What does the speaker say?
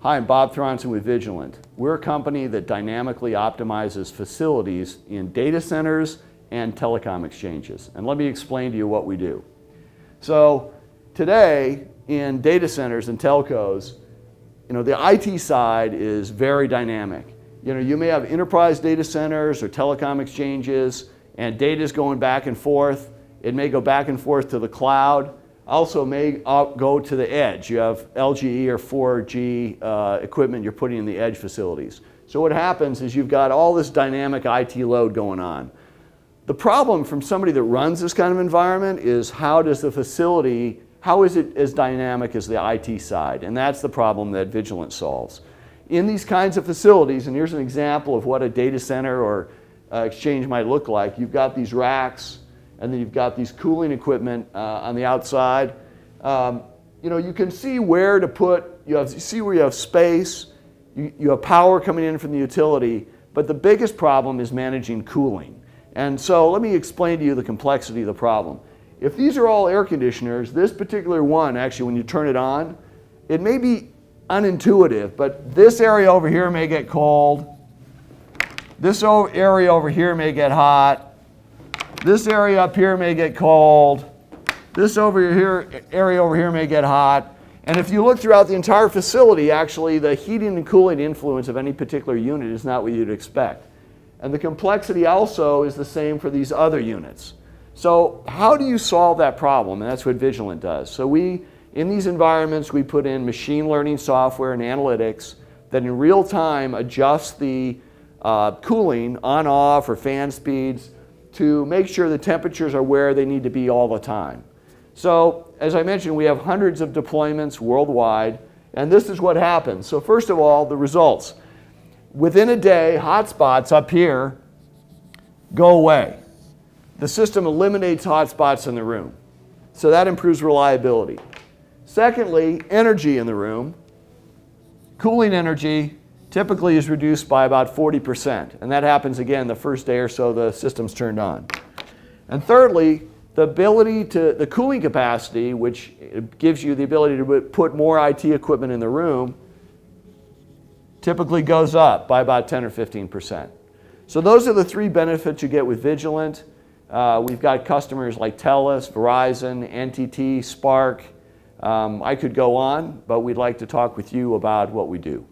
Hi, I'm Bob Thronson with Vigilent. We're a company that dynamically optimizes facilities in data centers and telecom exchanges. And let me explain to you what we do. So today in data centers and telcos, you know, the IT side is very dynamic. You know, you may have enterprise data centers or telecom exchanges and data is going back and forth. It may go back and forth to the cloud. Also may go to the edge. You have LTE or 4G uh, equipment you're putting in the edge facilities. So what happens is you've got all this dynamic IT load going on. The problem from somebody that runs this kind of environment is how does the facility, how is it as dynamic as the IT side? And that's the problem that Vigilent solves. In these kinds of facilities, and here's an example of what a data center or uh, exchange might look like. You've got these racks, and then you've got these cooling equipment uh, on the outside. Um, you know, you can see where to put, you, have, you see where you have space, you, you have power coming in from the utility, but the biggest problem is managing cooling. And so let me explain to you the complexity of the problem. If these are all air conditioners, this particular one, actually, when you turn it on, it may be unintuitive, but this area over here may get cold. This area over here may get hot. This area up here may get cold. This over here, area over here may get hot. And if you look throughout the entire facility, actually, the heating and cooling influence of any particular unit is not what you'd expect. And the complexity also is the same for these other units. So how do you solve that problem? And that's what Vigilent does. So we, in these environments, we put in machine learning software and analytics that in real time adjusts the uh, cooling on off or fan speeds to make sure the temperatures are where they need to be all the time. So as I mentioned, we have hundreds of deployments worldwide, and this is what happens. So first of all, the results within a day, hotspots up here go away. The system eliminates hotspots in the room. So that improves reliability. Secondly, energy in the room. Cooling energy typically is reduced by about 40%. And that happens again the first day or so the system's turned on. And thirdly, the ability to, the cooling capacity, which gives you the ability to put more IT equipment in the room, typically goes up by about 10 or 15%. So those are the three benefits you get with Vigilent. Uh, we've got customers like TELUS, Verizon, NTT, Spark. Um, I could go on, but we'd like to talk with you about what we do.